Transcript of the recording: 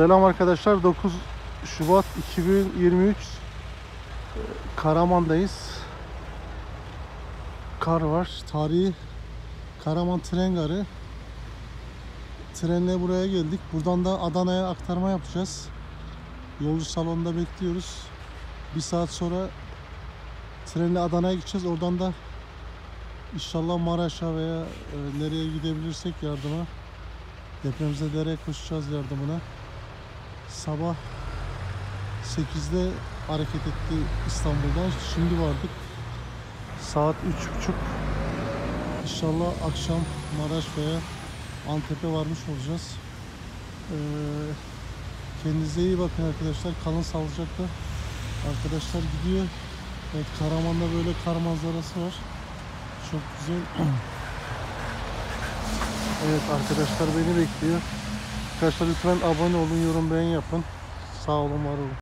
Selam arkadaşlar. 9 Şubat 2023 Ee, Karaman'dayız. Kar var. Tarihi Karaman tren garı. Trenle buraya geldik. Buradan da Adana'ya aktarma yapacağız. Yolcu salonunda bekliyoruz. Bir saat sonra trenle Adana'ya gideceğiz. Oradan da inşallah Maraş'a veya e, nereye gidebilirsek yardıma depremize dereye koşacağız yardımına. Sabah 8'de hareket etti İstanbul'dan. Şimdi vardık. Saat 3.30. İnşallah akşam Maraş veya Antep'e varmış olacağız. Ee, kendinize iyi bakın arkadaşlar. Kalın sağlıcakla. Arkadaşlar gidiyor. Evet Karaman'da böyle kar manzarası var. Çok güzel. Evet arkadaşlar beni bekliyor. Arkadaşlar lütfen abone olun, yorum beğen yapın. Sağ olun, var olun.